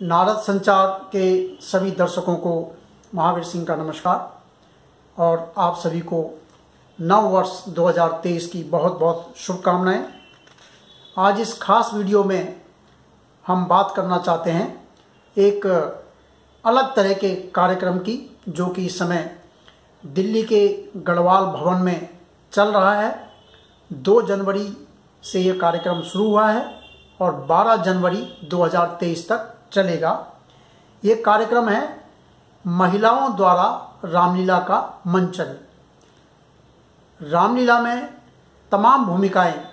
नारद संचार के सभी दर्शकों को महावीर सिंह का नमस्कार। और आप सभी को नव वर्ष 2023 की बहुत बहुत शुभकामनाएँ। आज इस खास वीडियो में हम बात करना चाहते हैं एक अलग तरह के कार्यक्रम की, जो कि इस समय दिल्ली के गढ़वाल भवन में चल रहा है। दो जनवरी से ये कार्यक्रम शुरू हुआ है और 12 जनवरी 2023 तक चलेगा। ये कार्यक्रम है महिलाओं द्वारा रामलीला का मंचन। रामलीला में तमाम भूमिकाएँ,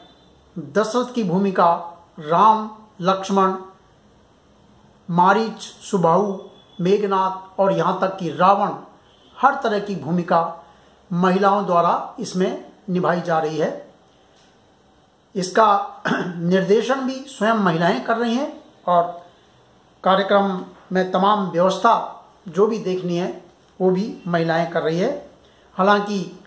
दशरथ की भूमिका, राम, लक्ष्मण, मारीच, सुबाहु, मेघनाथ और यहाँ तक कि रावण, हर तरह की भूमिका महिलाओं द्वारा इसमें निभाई जा रही है। इसका निर्देशन भी स्वयं महिलाएँ कर रही हैं और कार्यक्रम में तमाम व्यवस्था जो भी देखनी है, वो भी महिलाएँ कर रही है। हालाँकि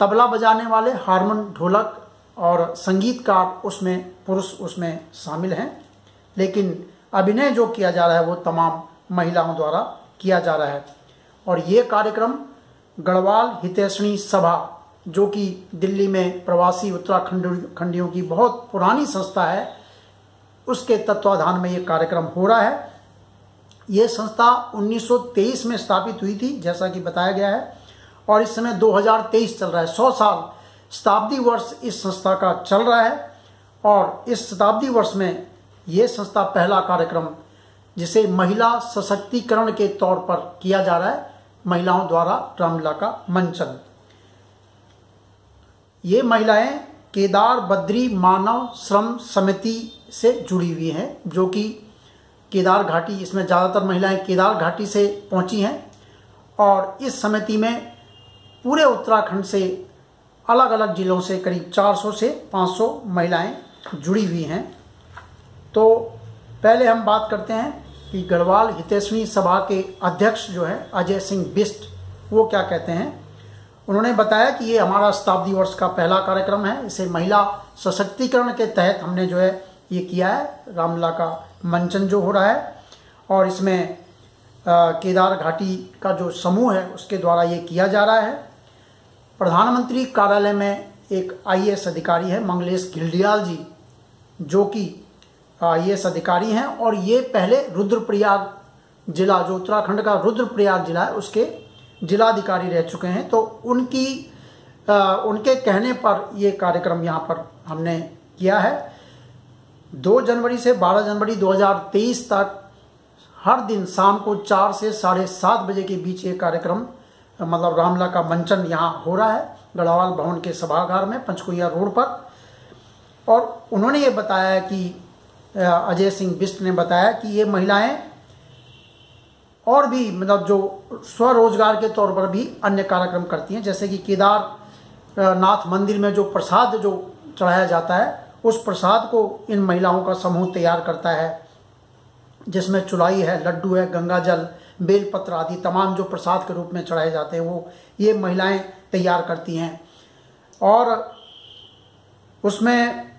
तबला बजाने वाले हारमोन ढोलक और संगीतकार उसमें, पुरुष उसमें शामिल हैं। लेकिन अभिनय जो किया जा रहा है, वो तमाम महिलाओं द्वारा किया जा रहा है। और ये कार्यक्रम गढ़वाल हितैषणी सभा, जो कि दिल्ली में प्रवासी उत्तराखंड खंडियों की बहुत पुरानी संस्था है उसके तत्वाधान में ये कार्यक्रम हो रहा है। ये संस्था 1923 में स्थापित हुई थी, जैसा कि बताया गया है, और इस समय 2023 चल रहा है। 100 साल शताब्दी वर्ष इस संस्था का चल रहा है, और इस शताब्दी वर्ष में ये संस्था पहला कार्यक्रम, जिसे महिला सशक्तिकरण के तौर पर किया जा रहा है, महिलाओं द्वारा रामलीला का मंचन। ये महिलाएँ केदार बद्री मानव श्रम समिति से जुड़ी हुई हैं, जो कि केदार घाटी, इसमें ज़्यादातर महिलाएँ केदार घाटी से पहुँची हैं, और इस समिति में पूरे उत्तराखंड से अलग अलग जिलों से करीब 400 से 500 महिलाएँ जुड़ी हुई हैं। तो पहले हम बात करते हैं कि गढ़वाल हितैषणी सभा के अध्यक्ष जो है, अजय सिंह बिस्ट वो क्या कहते हैं? उन्होंने बताया कि ये हमारा शताब्दी वर्ष का पहला कार्यक्रम है। इसे महिला सशक्तिकरण के तहत हमने जो है ये किया है रामला का मंचन जो हो रहा है और इसमें केदार घाटी का जो समूह है उसके द्वारा ये किया जा रहा है। प्रधानमंत्री कार्यालय में एक आईएएस अधिकारी है मंगलेश गिल्डियाल जी जो कि आईएएस अधिकारी हैं और ये पहले रुद्रप्रयाग जिला जो उत्तराखंड का रुद्रप्रयाग जिला है उसके जिलाधिकारी रह चुके हैं। तो उनकी आ, उनके कहने पर ये कार्यक्रम यहाँ पर हमने किया है। दो जनवरी से बारह जनवरी 2023 तक हर दिन शाम को चार से साढ़े सात बजे के बीच ये कार्यक्रम मतलब रामला का मंचन यहाँ हो रहा है, गढ़वाल भवन के सभागार में पंचकुया रोड पर। और उन्होंने ये बताया कि अजय सिंह बिस्ट ने बताया कि ये महिलाएँ और भी मतलब जो स्वरोजगार के तौर पर भी अन्य कार्यक्रम करती हैं, जैसे कि केदार नाथ मंदिर में जो प्रसाद जो चढ़ाया जाता है उस प्रसाद को इन महिलाओं का समूह तैयार करता है, जिसमें चुलाई है, लड्डू है, गंगा जल, बेलपत्र आदि तमाम जो प्रसाद के रूप में चढ़ाए जाते हैं, वो ये महिलाएँ तैयार करती हैं। और उसमें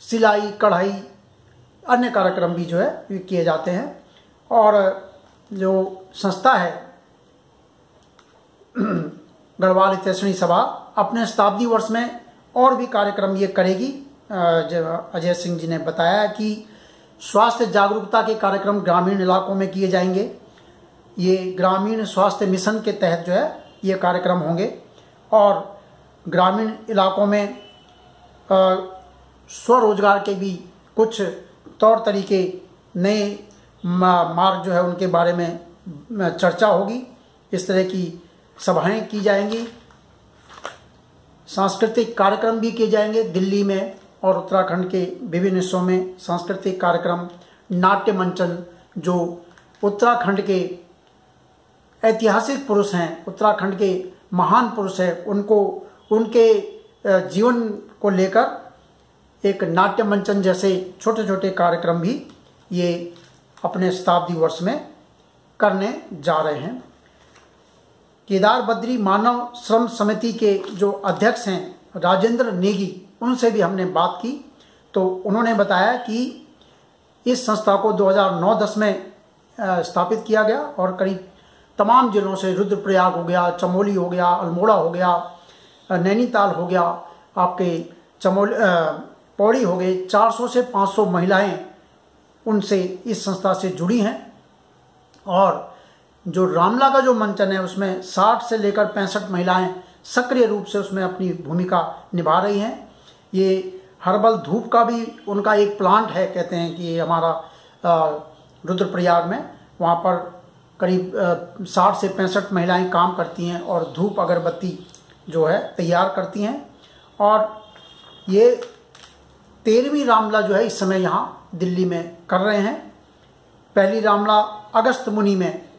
सिलाई, कढ़ाई, अन्य कार्यक्रम भी जो है किए जाते हैं। और जो संस्था है, गढ़वाल इतनी सभा, अपने शताब्दी वर्ष में और भी कार्यक्रम ये करेगी। अजय सिंह जी ने बताया कि स्वास्थ्य जागरूकता के कार्यक्रम ग्रामीण इलाकों में किए जाएँगे। ये ग्रामीण स्वास्थ्य मिशन के तहत जो है ये कार्यक्रम होंगे और ग्रामीण इलाकों में स्वरोजगार के भी कुछ तौर तरीके, नए मार्ग जो है उनके बारे में, चर्चा होगी। इस तरह की सभाएँ की जाएँगी। सांस्कृतिक कार्यक्रम भी किए जाएँगे दिल्ली में और उत्तराखंड के विभिन्न हिस्सों में सांस्कृतिक कार्यक्रम, नाट्य मंचन, जो उत्तराखंड के ऐतिहासिक पुरुष हैं, उत्तराखंड के महान पुरुष हैं, उनको, उनके जीवन को लेकर एक नाट्य मंचन जैसे छोटे छोटे कार्यक्रम भी ये अपने शताब्दी वर्ष में करने जा रहे हैं। केदार बद्री मानव श्रम समिति के जो अध्यक्ष हैं राजेंद्र नेगी, उनसे भी हमने बात की। तो उन्होंने बताया कि इस संस्था को 2009-10 में स्थापित किया गया और करीब तमाम जिलों से रुद्रप्रयाग हो गया, चमोली हो गया, अल्मोड़ा हो गया नैनीताल हो गया, आपके चमोली पौड़ी हो गए 400 से 500 महिलाएँ उनसे इस संस्था से जुड़ी हैं। और जो रामला का जो मंचन है, उसमें 60 से लेकर पैंसठ महिलाएँ सक्रिय रूप से उसमें अपनी भूमिका निभा रही हैं। ये हर्बल धूप का भी उनका एक प्लांट है, कहते हैं कि ये हमारा रुद्रप्रयाग में। वहाँ पर करीब साठ से पैंसठ महिलाएँ काम करती हैं और धूप अगरबत्ती जो है, तैयार करती हैं। और ये तेरहवीं रामला जो है, इस समय यहाँ दिल्ली में कर रहे हैं। पहली रामला अगस्त मुनि में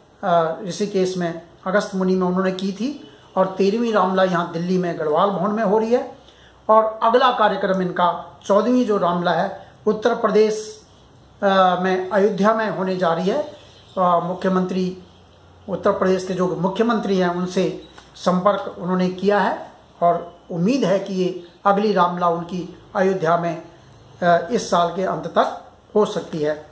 ऋषिकेश में अगस्त मुनि में उन्होंने की थी और तेरहवीं रामला यहाँ दिल्ली में गढ़वाल भवन में हो रही है। और अगला कार्यक्रम इनका चौदहवीं जो रामला है, उत्तर प्रदेश में, अयोध्या में होने जा रही है। मुख्यमंत्री, उत्तर प्रदेश के जो मुख्यमंत्री हैं, उनसे संपर्क उन्होंने किया है और उम्मीद है कि ये अगली रामला उनकी अयोध्या में इस साल के अंत तक हो सकती है।